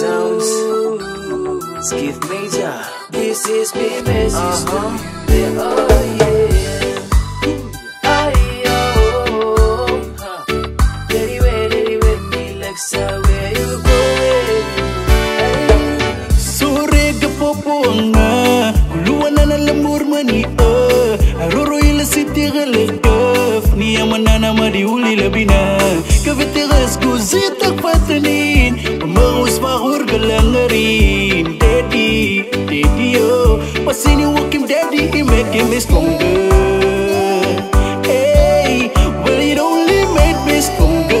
sounds. Skiff Major. This is me message to you. Yeah, oh yeah. Aye, oh. Anyway, anyway, me like so where you going? Ay. Sore gapopoanga Kuluan na lembur mani eh Aroro ila siti gelegef Daddy, daddy oh Pasini wakim daddy He make him stronger. Hey, well me stronger.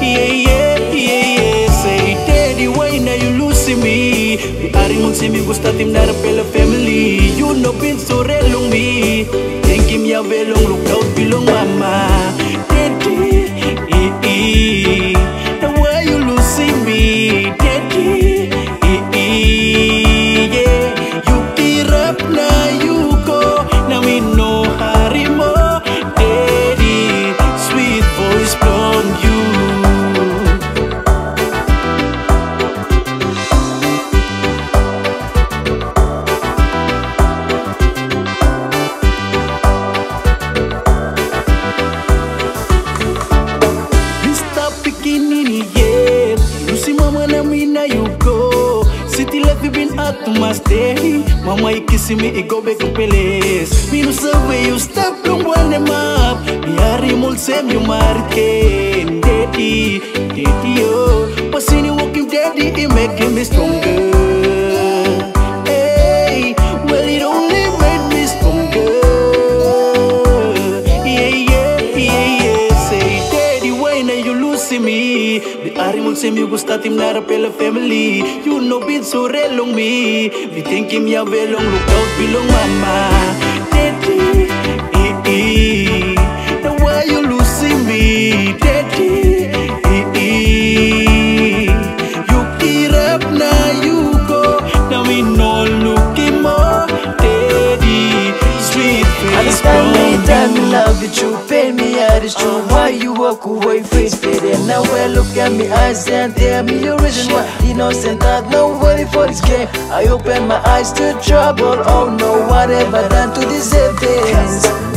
Yeah, yeah, yeah, yeah. Say daddy, why now you losing me? Di ari mong simi gusta tim pela family. You know been relong me Bienveillant life you been out to my stay Mama you kissing me, it go back to place Me no survey you step from one them up. Me hari mol sem you marken Daddy, daddy oh. Pasini walking daddy, it making me stronger Sem you gusta tim nara pela family. You know been so relong me. We think him ya belong look out belong mama. Daddy, tell you. pain me out is true. Why you walk away, face faded? Now well, look at me eyes and tell me your reason why. Innocent, not nobody for this game. I open my eyes to trouble. Oh no, what have I done to deserve this?